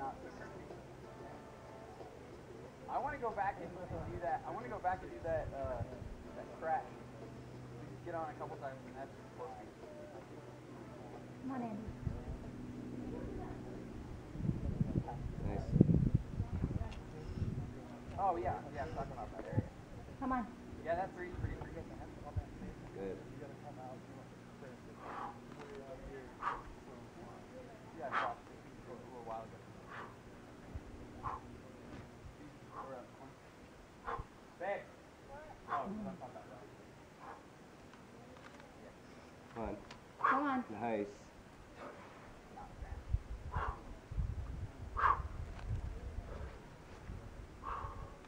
not so crazy. I want to go back and do that. I want to go back and do that. Uh, that crash. We just get on a couple times and that's close. Come on, Andy. Nice. Oh yeah, yeah. I'm talking about that area. Come on. Yeah, that three's pretty pretty good. Good. Yeah, I watched it a little while ago. We're up 20. Babe. Oh, I'm talking about that. Fun. Come on. Nice.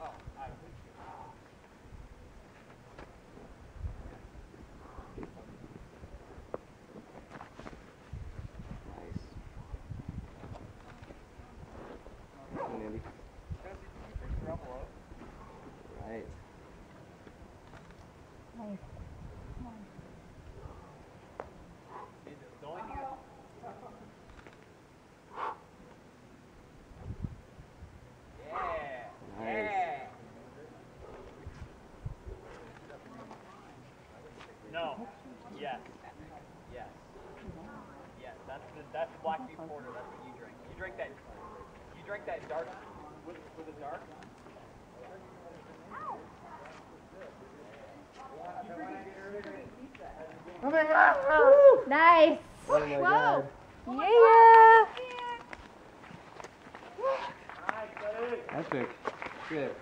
Oh, I don't think so. Nice. Come on, Andy. Gonna see some fish rumble up. Right. Nice. Come on. The only thing I- Yeah. Nice. Yeah. No. Yes. Yes. Yes. That's the that's black beef porter. That's what you drink. You drink that. You drink that dark with with a dark. Nice. Oh my God. Yeah. Epic. Good.